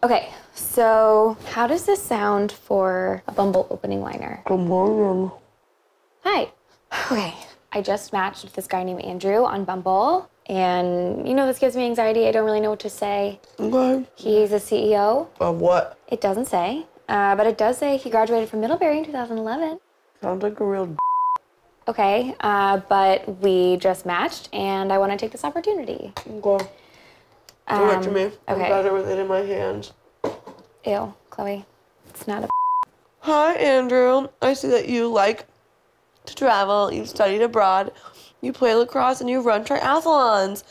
Okay, so how does this sound for a Bumble opening liner? Good morning. Hi. Okay, I just matched with this guy named Andrew on Bumble, and you know, this gives me anxiety. I don't really know what to say. Okay. He's a CEO. Of what? It doesn't say, uh, but it does say he graduated from Middlebury in 2011. Sounds like a real Okay, uh, but we just matched, and I want to take this opportunity. Okay. Give it to um, me. I'm better with it in my hands. Ew, Chloe, it's not a. Hi, Andrew. I see that you like to travel, you've studied abroad, you play lacrosse, and you run triathlons.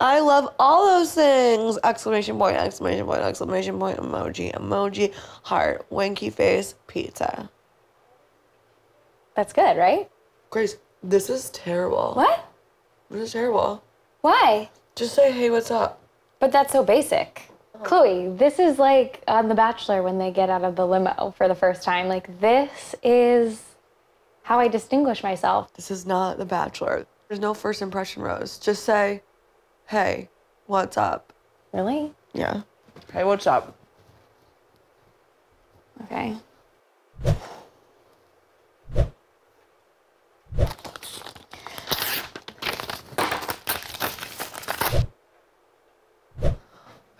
I love all those things! Exclamation point, exclamation point, exclamation point, emoji, emoji, heart, winky face, pizza. That's good, right? Grace, this is terrible. What? This is terrible. Why? Just say, hey, what's up? But that's so basic. Uh-huh. Chloe, this is like on The Bachelor when they get out of the limo for the first time. Like, this is how I distinguish myself. This is not The Bachelor. There's no first impression rose. Just say, hey, what's up? Really? Yeah. Hey, what's up? Okay.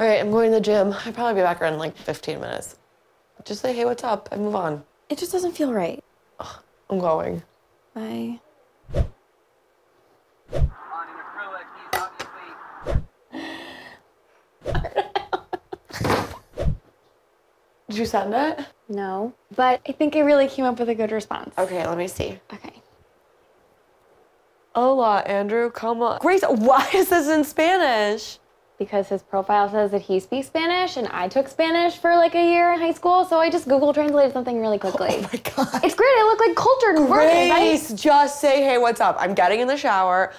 All right, I'm going to the gym. I'll probably be back around in like 15 minutes. Just say, hey, what's up, and move on. It just doesn't feel right. I'm going. Bye. Did you send it? No. But I think I really came up with a good response. Okay, let me see. Okay. Hola, Andrew. Come on. Grace, why is this in Spanish? Because his profile says that he speaks Spanish and I took Spanish for like a year in high school, so I just Google translated something really oh quickly. Oh my God. It's great. I look like cultured and working, right? Just say, hey, what's up? I'm getting in the shower.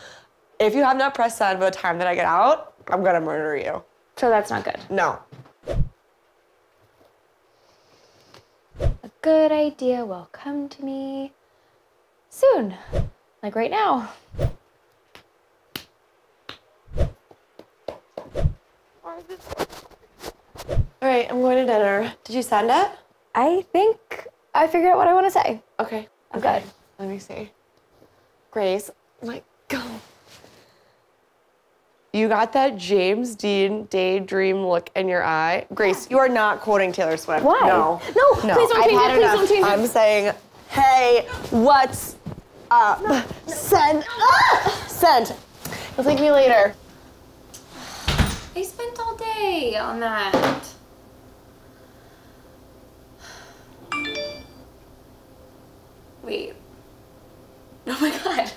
If you have not pressed send by the time that I get out, I'm gonna murder you. So that's not good. No. A good idea will come to me soon. Like right now. All right, I'm going to dinner. Did you send it? I think I figured out what I want to say. Okay. I'm okay. good. Let me see. Grace, my go. You got that James Dean daydream look in your eye. Grace, you are not quoting Taylor Swift. Why? No. No, please don't I've change it. Please enough. don't change it. I'm saying, hey, what's up? Send. Ah! Send. You'll thank me later. Day on that. Wait. Oh my god.